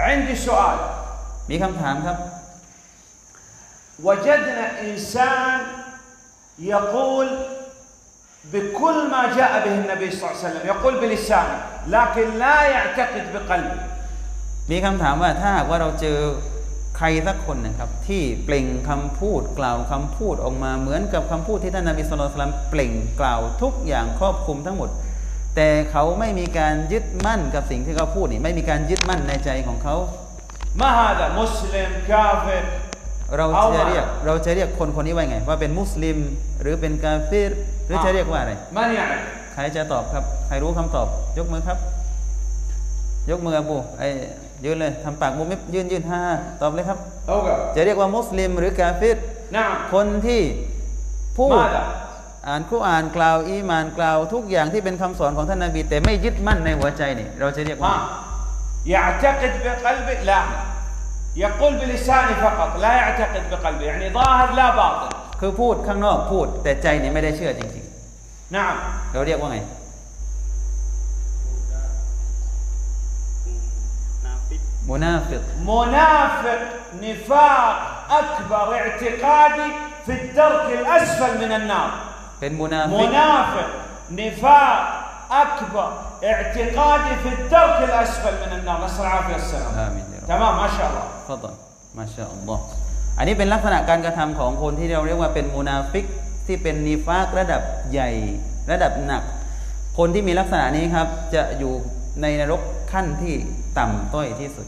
عندي سؤال มีคำถามครับ وجدنا إنسان يقول بكل ما جاء به النبي صلى الله عليه وسلم يقول بلسانه لكن لا يعتقد بقلبه มีคำถามว่าถ้าหากว่าเราเจอใครสักคนนะครับ ที่เปล่งคำพูดกล่าวคำพูดออกมาเหมือนกับคำพูดที่ท่านนบีสุลต่านเปล่งกล่าวทุกอย่างครอบคลุมทั้งหมด แต่เขาไม่มีการยึดมั่นกับสิ่งที่เขาพูดนี่ไม่มีการยึดมั่นในใจของเขามาฮาดะมุสลิมกาเฟรเราจะเรียกเราจะเรียกคนคนนี้ว่าไง ว่าเป็นมุสลิมหรือเป็นกาเฟรหรือจะเรียกว่าอะไรมาเนี่ยใครจะตอบครับ ใครรู้คำตอบ ยกมือครับ ยกมืออบูไอยืนเลยทำปากมุมไม่ยืนยืนฮ่าตอบเลยครับจะเรียกว่ามุสลิมหรือกาเฟรคนที่พูด อ่านคุรอานกล่าวอีหมานกล่าวทุกอย่างที่เป็นคำสอนของท่านนาบี แต่ไม่ยึดมั่นในหัวใจนี่ เราจะเรียกว่า ها يعتقد بقلبه لا يقول بلسانه فقط لا يعتقد بقلبه يعني ظاهر لا باطن คือพูดข้างนอกพูด แต่ใจนี่ไม่ได้เชื่อจริง نعم ๆ เราเรียกว่าไง มุนาฟิก منافق نفاق اكبر اعتقادي في الدرك الاسفل من النار เป็นมุนาฟิก منافق نفاق اكبر اعتقادي في الدرك الاسفل من النار نسال العافيه والسلامه อามิน تمام ما شاء الله ฟดลมาชาอัลลอฮ์อันนี้เป็นลักษณะการกระทำของคนที่เราเรียกว่าเป็นมุนาฟิกที่เป็นนิฟากระดับใหญ่ ระดับหนัก คนที่มีลักษณะนี้ครับ จะอยู่ในนรกขั้นที่ต่ำต้อยที่สุด